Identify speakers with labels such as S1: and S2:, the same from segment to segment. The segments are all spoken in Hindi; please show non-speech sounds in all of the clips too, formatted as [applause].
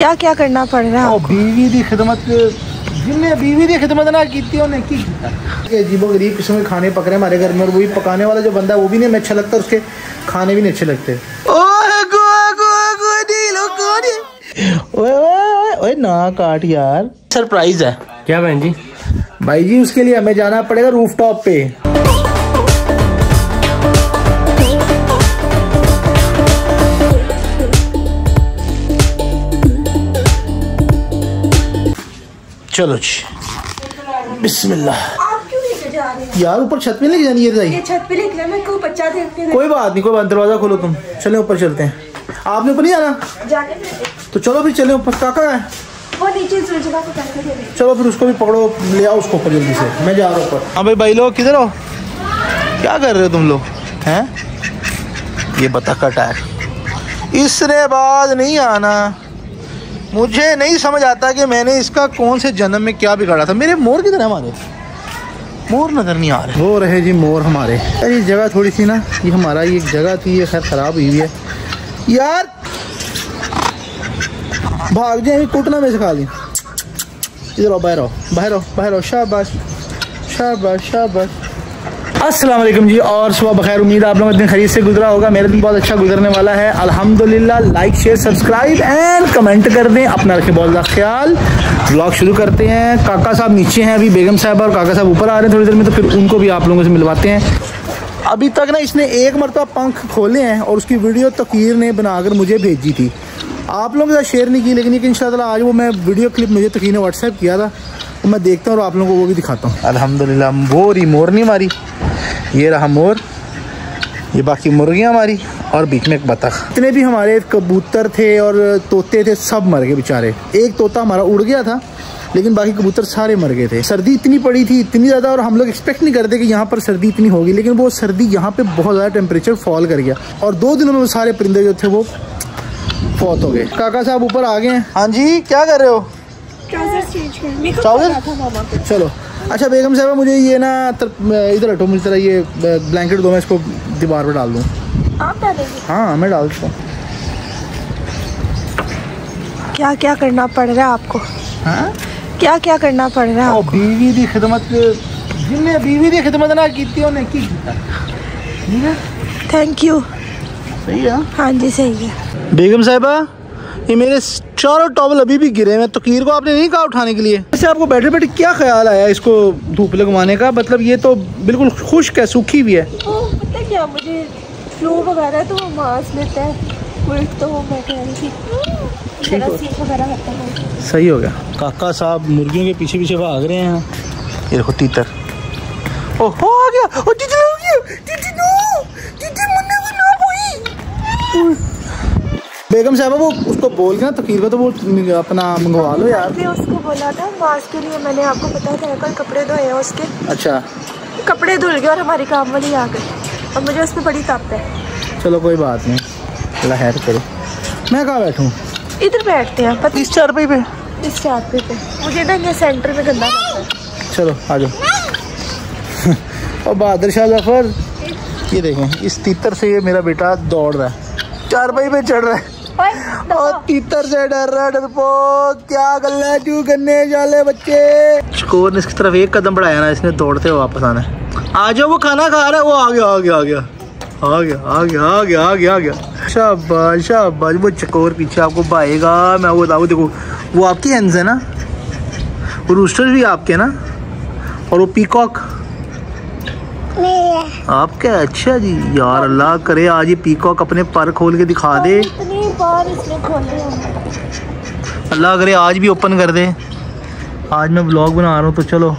S1: क्या क्या करना पड़ रहा है
S2: बीवी की खिदमत जिन्हें बीवी की खिदमत ना की उन्हें की अजीबो गरीब किस्म के खाने पक रहे हैं हमारे घर में और वही पकाने वाला जो बंदा है वो भी नहीं अच्छा लगता उसके खाने भी नहीं अच्छे लगते। ओए ना काट यार। सरप्राइज़ है।
S3: क्या बहन जी?
S2: भाई जी उसके लिए हमें जाना पड़ेगा रूफ टॉप पे। चलो जी। बिस्मिल्लाह।
S1: आप क्यों लेके जा रहे
S2: यार ऊपर छत पे लेके जानी है
S1: ये छत पे लेके जाना मैं को बच्चा देखते हैं
S2: कोई बात नहीं कोई बात दरवाज़ा खोलो तुम। चले ऊपर चलते हैं। आपने ऊपर नहीं आना?
S1: जाने दे।
S2: तो चलो फिर चले ऊपर। काका है?
S1: वो नीचे सुलझना को करके
S2: चलो फिर उसको भी पकड़ो ले आओ उसको ऊपर जल्दी से। मैं जा रहा हूँ ऊपर। हाँ भाई भाई लोग किधर हो? क्या कर रहे हो तुम लोग? हैं? ये बतख का टायर। इसने बाद नहीं आना। मुझे नहीं समझ आता कि मैंने इसका कौन से जन्म में क्या बिगाड़ा था। मेरे मोर किधर है हमारे? मोर नज़र नहीं आ रहे। वो रहे जी मोर हमारे। यार ये जगह थोड़ी सी ना, ये हमारा ये जगह थी, ये खैर ख़राब हुई हुई है। यार! भाग जाए कूटना में सिखा दी इधर आओ, बाहर आओ बाहर आओ बाहर आओ, शाबाश शाबाश शाबाश। अस्सलाम वालेकुम जी, और सुबह बखैर उम्मीद आप लोगों का दिन खरीद से गुजरा होगा। मेरा दिन बहुत अच्छा गुजरने वाला है। अल्हम्दुलिल्लाह like share subscribe and comment कर दें। अपना रखें बहुत ज़्यादा ख्याल। ब्लॉग शुरू करते हैं। काका साहब नीचे हैं अभी, बेगम साहब और काका साहब ऊपर आ रहे हैं थोड़ी देर में तो फिर उनको भी आप लोगों से मिलवाते हैं। अभी तक ना इसने एक मरतबा पंख खोले हैं और उसकी वीडियो तकीर ने बनाकर मुझे भेजी थी। आप लोगों के साथ शेयर नहीं की, लेकिन इन आज वो मैं वीडियो क्लिप मुझे तकीर ने व्हाट्सएप किया था। मैं देखता हूँ और आप लोगों को वो भी दिखाता हूँ। अल्हम्दुलिल्लाह वो रही मोर नहीं मारी। ये रहा मोर ये बाकी मुर्गियाँ हमारी और बीच में एक बतख। इतने भी हमारे कबूतर थे और तोते थे सब मर गए बेचारे। एक तोता हमारा उड़ गया था लेकिन बाकी कबूतर सारे मर गए थे। सर्दी इतनी पड़ी थी इतनी ज़्यादा और हम लोग एक्सपेक्ट नहीं करते कि यहाँ पर सर्दी इतनी होगी लेकिन वो सर्दी यहाँ पे बहुत ज़्यादा टेम्परेचर फॉल कर गया। और दो दिनों में वो सारे परिंदे जो थे वो फौत हो गए। काका साहब ऊपर आ गए हैं। हाँ जी क्या कर रहे हो? चलो। अच्छा बेगम साहब मुझे ये ना इधर हटो मुझे तरह ये ब्लैंकेट दो मैं इसको दीवार पर डाल दूँ। हाँ मैं डाल दूँ
S1: क्या क्या करना पड़ रहा है आपको?
S2: हाँ?
S1: क्या क्या करना पड़ रहा है
S2: बीवी की खिदमत जिन्हें बीवी की खिदमत ना की उन्हें की
S1: थैंक यू
S2: सही है।
S1: हाँ जी सही है।
S2: बेगम साहबा? ये मेरे चारों टॉवल अभी भी गिरे हैं। तकीर को आपने नहीं कहा उठाने के लिए? वैसे आपको बैठे बैठे क्या ख्याल आया इसको धूप लगवाने का? मतलब ये तो बिल्कुल खुश्क है सूखी भी है।
S1: वो पता क्या? मुझे फ्लू वगैरह तो वो मास लेता है। उल्ट तो मैं कह रही थी। है।
S2: सही हो गया। काका साहब मुर्गियों के पीछे पीछे भाग रहे हैं। ये देखो तीतर। ओ हो आ गया। ओ दीदी हो गया। दीदी नो दीदी मुन्ने को ना कोई बेगम साहब वो उसको बोल के ना तकीर तो वो अपना मंगवा लो यार।
S1: उसको बोला था मास के लिए मैंने आपको बताया था कल कपड़े धोए हैं उसके।
S2: अच्छा।
S1: कपड़े धुल गए और हमारी काम वाली आ गई। और मुझे उसमें बड़ी तप है।
S2: चलो कोई बात नहीं। अल्लाह खैर करो। मैं कहाँ बैठूँ?
S1: इधर बैठते हैं पता
S2: इस चारपाई पे।
S1: इस चार पे। पे मुझे ना ये सेंटर में गंदा लगता है।
S2: चलो आ जाओ। और बहादुर शाह ज़फ़र ये देखें इस तीतर से ये मेरा बेटा दौड़ रहा है। चार चारपाई पे चढ़ रहा है। तीतर से डर रहा है डरपो क्या गल्ला क्यों करने जाले बच्चे? स्कोर ने इसकी तरफ़ एक कदम बढ़ाया ना इसने दौड़ते हुए वापस आना है। आ जाओ वो खाना खा रहा है। वो आ गया आ गया आ गया। आ गया आ गया आ गया आ गया आ गया। शाबाश शाबाश। वो चकोर पीछे आपको भाएगा। मैं वो बताऊँ देखो वो आपकी हैंड्स है ना? वो रूस्टर भी आपके ना? और वो पीकॉक आपका अच्छा जी यार अल्लाह करे आज ये पीकॉक अपने पर खोल के दिखा दे।
S1: खोले हैं।
S2: अल्लाह करे आज भी ओपन कर दे। आज मैं ब्लॉग बना रहा हूँ तो चलो।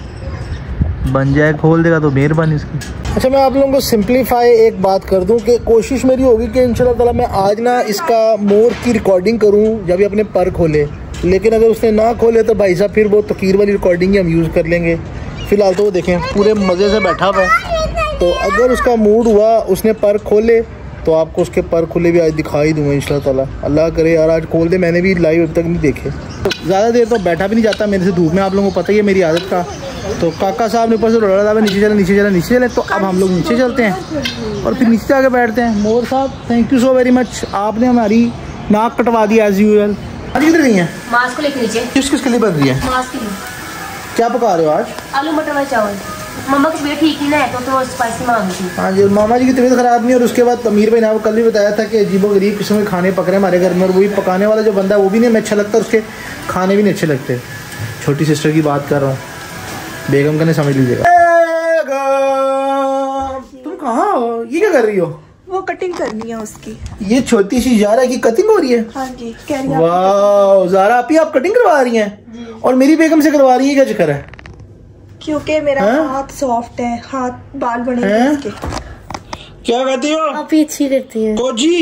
S2: बन जाए खोल देगा तो मेहरबानी इसकी अच्छा मैं आप लोगों को सिंपलीफाई एक बात कर दूँ कि कोशिश मेरी होगी कि इंशाल्लाह ताला मैं आज ना इसका मोर की रिकॉर्डिंग करूँ जब ये अपने पर खोले। लेकिन अगर उसने ना खोले तो भाई साहब फिर वो तकीर वाली रिकॉर्डिंग ही हम यूज़ कर लेंगे। फ़िलहाल तो वो देखें पूरे मज़े से बैठा हुआ है। तो अगर उसका मूड हुआ उसने पर खोले तो आपको उसके पर खुले भी आज दिखाई दूँगा इंशाल्लाह ताला। अल्लाह करे यार आज खोल दे मैंने भी लाइव अभी तक नहीं देखे। ज़्यादा देर तो बैठा भी नहीं जाता मेरे से धूप में आप लोगों को पता ही है मेरी आदत का। तो काका साहब ने ऊपर से लड़ा था नीचे चले नीचे चले नीचे चले तो अब हम लोग नीचे चलते हैं और फिर नीचे जाके बैठते हैं। मोर साहब thank you so very much आपने हमारी नाक कटवा दी एज यूजल आज किधर गई हैं?
S1: मांस को लेके नीचे।
S2: किस किस के लिए बन रही है?
S1: मांस के लिए।
S2: क्या पका रहे हो आज?
S1: आलू मटर वाले चावल। मम्मा की तबीयत ठीक नहीं है तो तो स्पाइसी मांग थी।
S2: हाँ जी मामा जी की तबीयत खराब नहीं और उसके बाद अमीर भाई ने आपको कल भी बताया था कि अजीबो गरीब किस्म के खाने पक रहे हैं हमारे घर में और वही पकाने वाला जो बंदा है वो भी नहीं हमें अच्छा लगता उसके खाने भी नहीं अच्छे लगते। छोटी सिस्टर की बात कर रहा हूँ। बेगम का नहीं समझ लीजिएगा। तुम कहाँ हो? ये क्या कर रही हो?
S3: वो कटिंग करनी है उसकी।
S2: ये छोटी सी जारा की कटिंग हो रही है?
S3: हाँ जी कह रही है
S2: वाह जारा आप ही आप कटिंग करवा रही हैं? और मेरी बेगम से करवा रही है क्या चक्कर है?
S3: क्योंकि मेरा
S2: हैं?
S3: हाथ सॉफ्ट है हाथ बाल बने
S2: हैं?
S3: इसके।
S2: क्या कहती हो?
S1: आप ही अच्छी करती हैं।
S2: कोची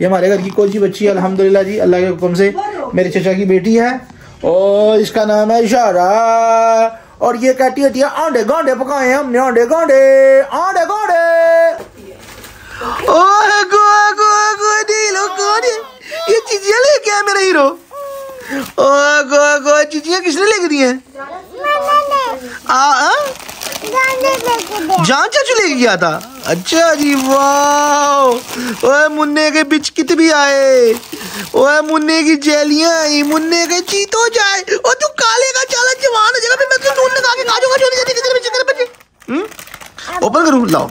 S2: ये हमारे घर की कोची बच्ची है अल्हम्दुलिल्लाह जी अल्लाह के हुक्म से। मेरे चचा की बेटी है और इसका नाम है इशारा। और ये कहती होती है आंडे गांडे पकाए हमने आंडे गांडे आंडे गांडे। ओए नीलो कौन है ये चीजियाँ लेके आया मेरा हीरो। ओए गोआ गोआ चीजियाँ किसने लेके दी हैं? जान चाचू लेके गया था? अच्छा जी वाह ओए मुन्ने के बिस्किट भी आए। ओए मुन्ने की जेलियाँ आई मुन्ने के चीतो जाए। ओ तू काले का चाला जवान हो जाएगा फिर मैं तुझे नून लगा के खा जाऊँगा चोरी तेरे बच्चे तेरे बच्चे ओपन करूँ? लाओ।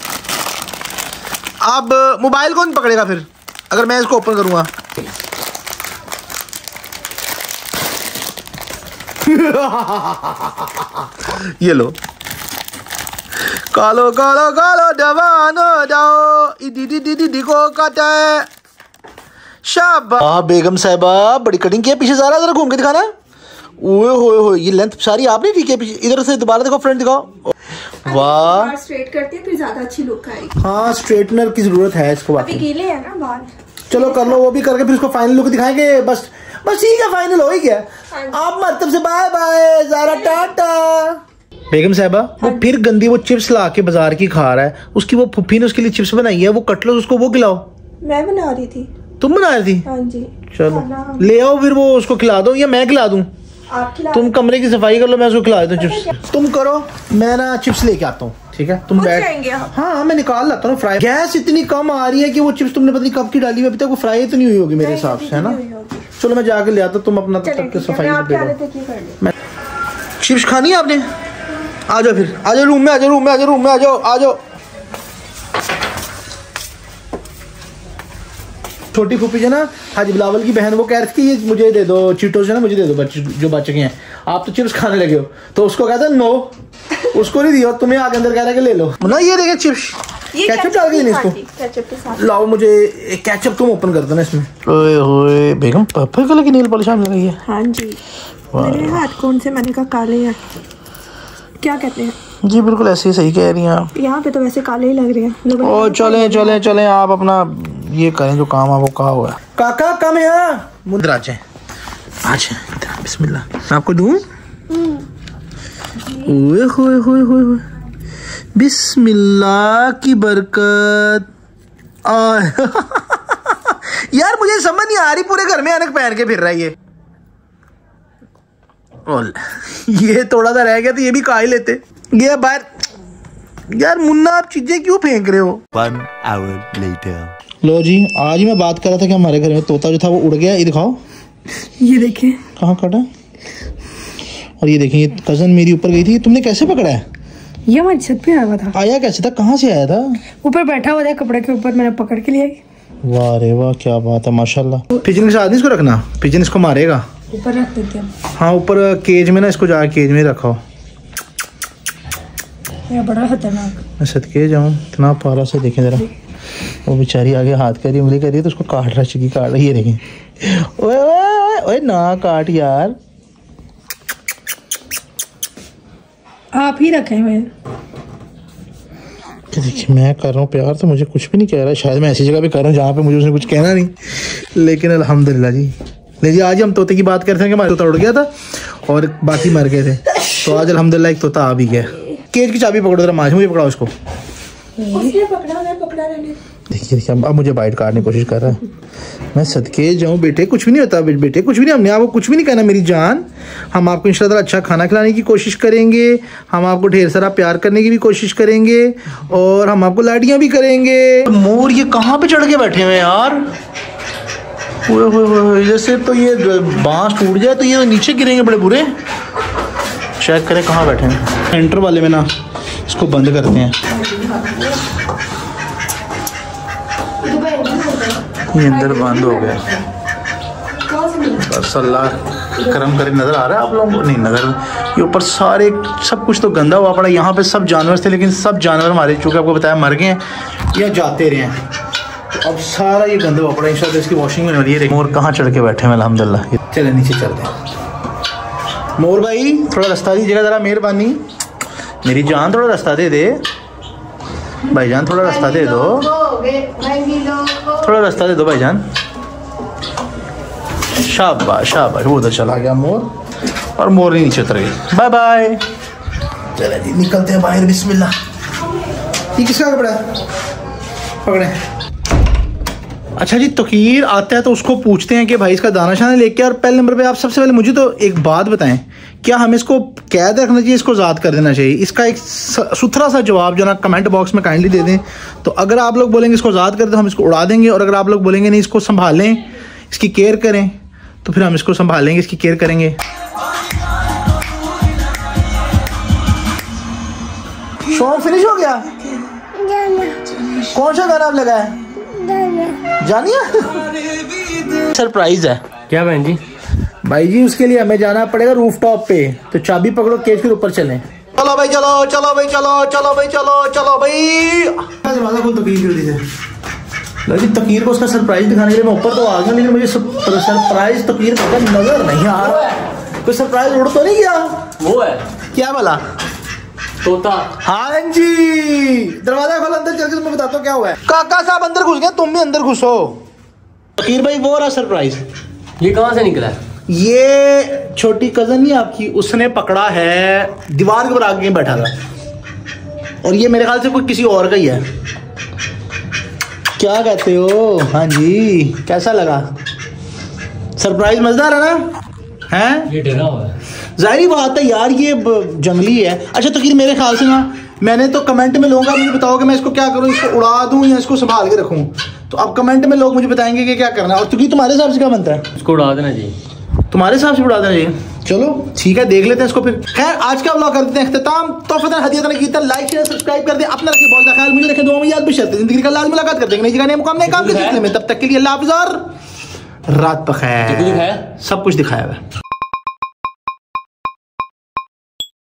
S2: अब मोबाइल कौन पकड़ेगा फिर? अगर मैं इसको ओपन करूँगा। ये लो। कालो कालो कालो जवान जाओ। इदी दी दी दी काटा है। शाबा हाँ बेगम साहबा बड़ी कटिंग की है पीछे है जरा घूम के दिखाना। ओए होए होए ये लेंथ सारी आपने ठीक है पीछे। इधर से दोबारा देखो फ्रंट दिखाओ। वाह।
S3: स्ट्रेट करती है फिर ज़्यादा अच्छी लुक आएगी।
S2: हाँ स्ट्रेटनर की ज़रूरत है इसको
S3: अभी गीले है ना बाल
S2: चलो कर लो वो भी करके फिर उसको फाइनल लुक दिखाएँगे। बस बस ठीक है फाइनल हो ही गया। आप मतलब से बाय बाय जारा टाटा बेगम साहबा वो फिर गंदी वो चिप्स ला के बाज़ार की खा रहा है। उसकी वो फुफ्फी ने उसके लिए चिप्स बनाई है वो कट लो उसको वो खिलाओ।
S3: मैं बना रही थी।
S2: तुम बना रही थी?
S3: हाँ जी।
S2: चलो। ले आओ फिर वो उसको खिला दो या मैं खिला दूँ? तुम कमरे की सफ़ाई कर लो मैं उसको खिला देता हूँ चिप्स तुम करो मैं ना चिप्स लेके आता हूँ ठीक है? तुम बैठ हाँ मैं निकाल लाता हूँ फ्राई गैस इतनी कम आ रही है कि वो चिप्स तुमने पता नहीं कब की डाली हुई अभी तक वो फ्राई तो नहीं हुई होगी मेरे हिसाब से है ना?
S3: हुई होगी।
S2: चलो मैं जाके ले आता तुम अपना तब तक सफ़ाई
S3: मैं
S2: चिप्स खानी है आपने? आ जाओ फिर आ जाओ रूम में आ जाओ रूम में आ जाओ रूम में आ जाओ आ जाओ। छोटी फूफी जो ना हाजी बिलावल की बहन वो कह रही थी कि ये मुझे दे दो चीटोस है ना मुझे दे दो बच्चे जो बच गए हैं। आप तो चिप्स खाने लगे हो तो उसको कहता नो उसको नहीं दिया तुम्हें आगे अंदर कह रहा कि ले लो। ना ये देखे चिप्स। केचप डाल के
S3: हाँ
S2: इसको।
S3: जी, केचप के साथ
S2: लाओ मुझे केचप तुम ओपन कर देना इसमें। ओए होए बेगम पर्पल कलर की नील पॉलिश आने लगी है?
S3: हाँ जी। मेरे हाथ कौन से? मैंने कहा काले हैं। क्या कहते हैं?
S2: जी बिल्कुल ऐसे ही सही कह रही हैं आप।
S3: यहाँ पे तो वैसे काले ही लग रहे हैं।
S2: ओ चले चले चले आप अपना ये करें जो काम आपको कहा हुआ है। काका कम यहाँ मुद्र आ जाए। आ बिस्मिल्लाह। आपको दूँ? ओए होए होए होए होए। बिस्मिल्लाह की बरकत। आ [laughs] यार मुझे समझ नहीं आ रही पूरे घर में अनक पहन के फिर रहा है ये। [laughs] ये थोड़ा सा रह गया तो ये भी खा ही लेते। गया बाहर यार मुन्ना आप चीज़ें क्यों फेंक रहे हो?
S4: One hour later.
S2: लो जी आज ही मैं बात कर रहा था कि हमारे घर में तोता जो था वो उड़ गया। ये दिखाओ।
S3: ये देखें।
S2: कहाँ कटा? और ये देखिए ये कज़न मेरी ऊपर गई थी। तुमने कैसे पकड़ा है?
S1: ये हमारी छत पे आया हुआ था।
S2: आया कैसे था कहाँ से आया था?
S1: ऊपर बैठा हुआ था कपड़े के ऊपर मैंने पकड़ के लिया।
S2: वाह रे वाह क्या बात है माशाल्लाह। पिजन के साथ नहीं इसको रखना? पिजन इसको मारेगा।
S1: ऊपर रख देते हैं।
S2: हाँ ऊपर केज में ना इसको जा केज में रखो
S1: ये बड़ा खतरनाक।
S2: मैं सदके जाऊँ इतना पारा से देखें जरा। वो बेचारी आगे हाथ करी उंगली करी तो उसको काट रहा चिकी काट रही है देखें। ओए ओए ओए ना काट यार।
S1: आप ही रखे हुए।
S2: कि देखिए मैं कर रहा हूँ प्यार तो मुझे कुछ भी नहीं कह रहा शायद मैं ऐसी जगह पे कर रहा हूँ जहाँ पे मुझे उसने कुछ कहना नहीं। लेकिन अल्हम्दुलिल्लाह जी। ले जी आज हम तोते की बात करते हैं कि हमारा तोता उड़ गया था और बाकी मर गए थे। तो आज अल्हम्दुलिल्लाह एक तोता आ भी गया। केज की चाबी पकड़ो जरा माज मुझे पकड़ाओ उसको
S3: पकड़ा पकड़ा रहने।
S2: देखिए देखिए अब मुझे बाइट काटने की कोशिश कर रहा है। मैं सदके जाऊँ बेटे कुछ भी नहीं होता बेटे कुछ भी नहीं हमने आपको कुछ भी नहीं कहना मेरी जान। हम आपको इंशाल्लाह अच्छा खाना खिलाने की कोशिश करेंगे हम आपको ढेर सारा प्यार करने की भी कोशिश करेंगे और हम आपको लाडियाँ भी करेंगे। मोर ये कहाँ पर चढ़ के बैठे हुए यार? जैसे तो ये बाँस टूट जाए तो ये नीचे गिरेंगे बड़े बुरे। चेक करें कहाँ बैठे हैं। सेंटर वाले में ना इसको बंद करते हैं। ये अंदर बंद हो गया। बस अल्लाह करम करे नज़र आ रहा है आप लोगों को? नहीं, नज़र ये ऊपर सारे, सब कुछ तो गंदा हुआ पड़ा। यहाँ पे सब जानवर थे, लेकिन सब जानवर हमारे चूँकि आपको बताया मर गए हैं, या जाते रहे हैं। तो अब सारा ये गंदा हुआ पड़ा। इंशाल्लाह इसकी वॉशिंग होने वाली है मोर कहाँ चढ़ के बैठे हैं? अलहमदिल्ला चले, नीचे चलते हैं। मोर भाई, थोड़ा रास्ता दीजिएगा ज़रा, मेहरबानी। मेरी जान थोड़ा रास्ता दे दे। भाईजान थोड़ा रास्ता दे दो। थोड़ा रास्ता दे दो भाईजान। शाबाश शाबाश वो उधर चला गया मोर। और मोर ही नीचे उतर गई। बाय बाय चले जी, निकलते हैं बाहर, बिस्मिल्लाह। ये किसका कपड़ा? है पकड़े। अच्छा जी तकीर आता है तो उसको पूछते हैं कि भाई इसका दाना शाना लेके और पहले नंबर पे आप सबसे पहले मुझे तो एक बात बताएँ क्या हमें इसको कैद रखना चाहिए इसको ज़ाद कर देना चाहिए? इसका एक सुथरा सा जवाब जो ना कमेंट बॉक्स में काइंडली दे दें। तो अगर आप लोग बोलेंगे इसको ज़ाद कर दो हम इसको उड़ा देंगे और अगर आप लोग बोलेंगे नहीं इसको संभालें इसकी केयर करें तो फिर हम इसको संभालेंगे इसकी केयर करेंगे। शो फिनिश हो गया? कौन सा गाना आप लगा है जानिए। सरप्राइज़ है।
S5: क्या बहन जी?
S2: भाई जी उसके लिए हमें जाना पड़ेगा रूफ टॉप पे। तो चाबी पकड़ो केज के ऊपर चलें। चलो भाई चलो चलो भाई चलो चलो भाई चलो चलो भाई। दरवाज़ा खोल तकीर जल्दी से लगी तकीर को उसका सरप्राइज़ दिखाने के लिए मैं ऊपर तो आ गया लेकिन मुझे सरप्राइज़ तकीर का नज़र नहीं आ रहा। कोई सरप्राइज़ उड़ तो नहीं गया?
S5: वो है।
S2: क्या बोला?
S5: तोता।
S2: हाँ जी दरवाज़ा खोल अंदर चल के तुम्हें बताता हूँ क्या हुआ है। काका साहब अंदर घुस गए तुम भी अंदर घुसो। तकीर भाई वो रहा सरप्राइज़
S5: ये कहाँ से निकला है?
S2: ये छोटी कज़न नहीं आपकी उसने पकड़ा है दीवार के ऊपर आगे बैठा था। और ये मेरे ख्याल से कोई किसी और का ही है। क्या कहते हो? हाँ जी कैसा लगा? सरप्राइज़ मज़ेदार है ना? हैं?
S5: ये डरा हुआ है।
S2: ज़ाहिर बात है यार ये जंगली है। अच्छा तो मेरे ख्याल से ना मैंने तो कमेंट में लोगों मुझे बताओ कि मैं इसको क्या करूँ इसको उड़ा दूँ या इसको संभाल के रखूँ? तो अब कमेंट में लोग मुझे बताएँगे कि क्या करना है। और क्योंकि तुम्हारे हिसाब से क्या बनता है?
S5: उसको उड़ा देना जी।
S2: तुम्हारे हिसाब से उड़ा देना चाहिए। चलो ठीक है देख लेते हैं इसको फिर। खैर आज का ब्लॉग करते हैं अख्ताम तोहफतन हदियतन की लाइक शेयर सब्सक्राइब कर दे। अपना रखिए बहुत ख्याल। मुझे रखे में याद भी शर्त। ज़िंदगी का लाज मुलाकात कर देंगे नई जगह मुकाम नए काम के सिलसिले में। तब तक के लिए अल्लाह हाफिज़ और रात बखैर सब कुछ दिखाया हुआ